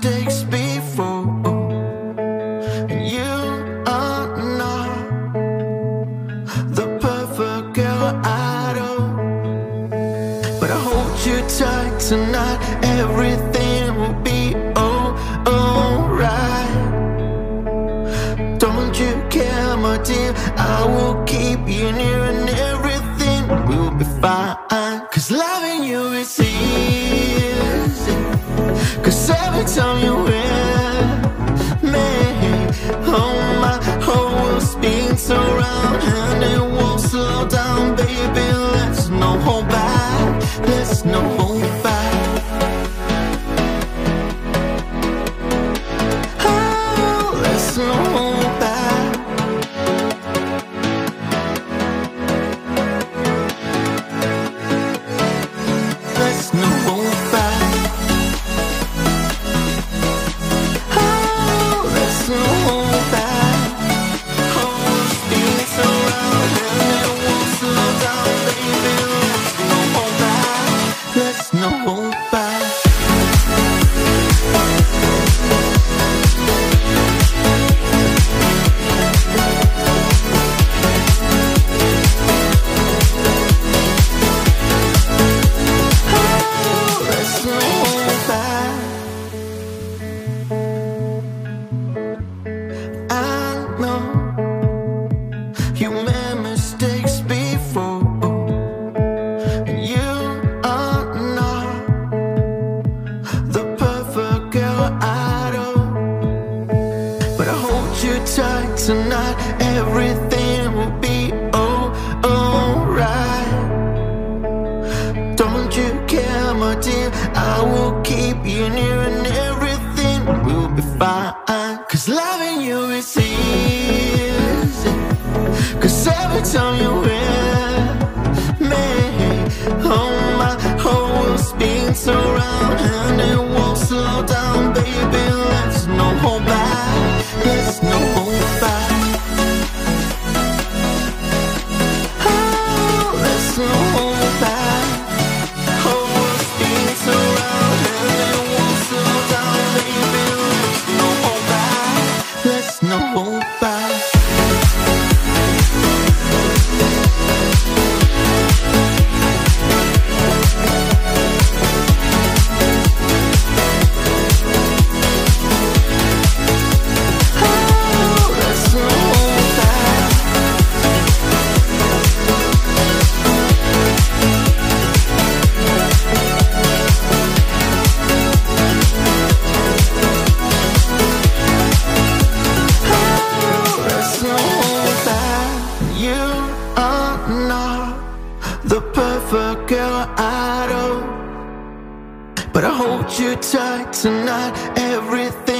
mistakes before. And you are not the perfect girl at all. But I hold you tight tonight, everything will be alright. Don't you care, my dear? I will keep you near and everything will be fine. Cause loving you is easy. Every time you're with me, oh my whole world spins around and it won't slow down, baby. Let's no hold back. Let's no hold back. Oh, let's no hold back. Let's no no tonight. Everything will be alright. Don't you care, my dear? I will keep you near and everything will be fine. Cause loving you is easy. Cause every time you're with perfect girl I know. But I hold you tight tonight. Everything